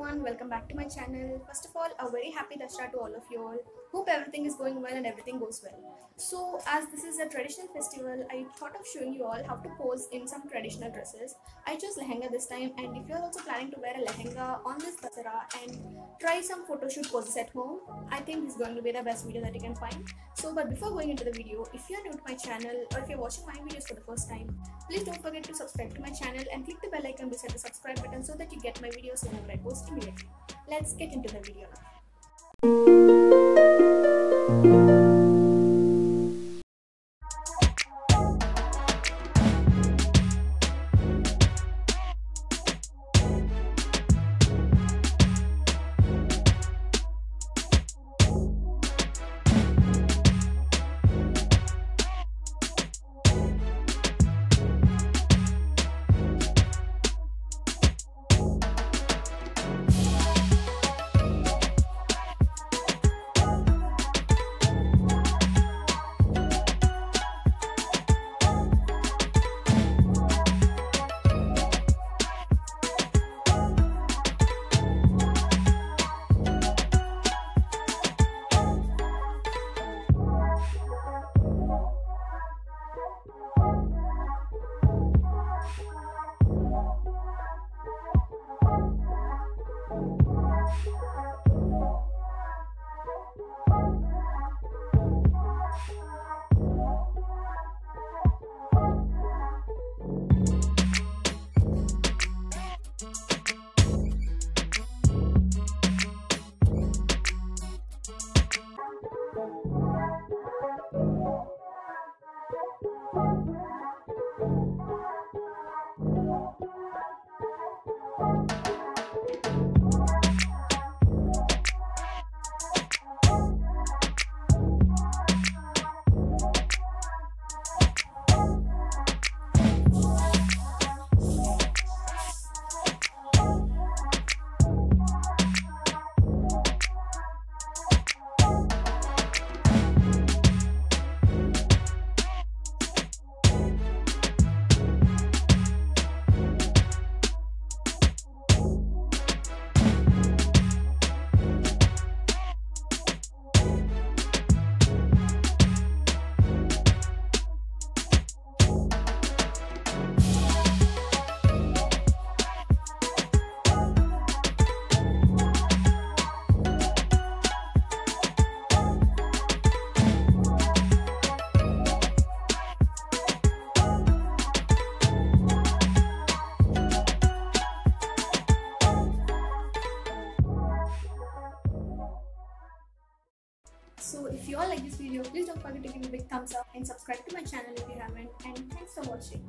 everyone, welcome back to my channel. First of all, a very happy Dashra to all of you all. Hope everything is going well and everything goes well. So, as this is a traditional festival, I thought of showing you all how to pose in some traditional dresses. I chose lehenga this time, and if you're also planning to wear a lehenga on this Dasara and try some photo shoot poses at home, I think this is going to be the best video that you can find. So, but before going into the video, if you're new to my channel or if you're watching my videos for the first time, please don't forget to subscribe to my channel and click the bell icon beside the subscribe button so that you get my videos whenever I post immediately. Let's get into the video now. So if you all like this video, please don't forget to give me a big thumbs up and subscribe to my channel if you haven't. And thanks for watching.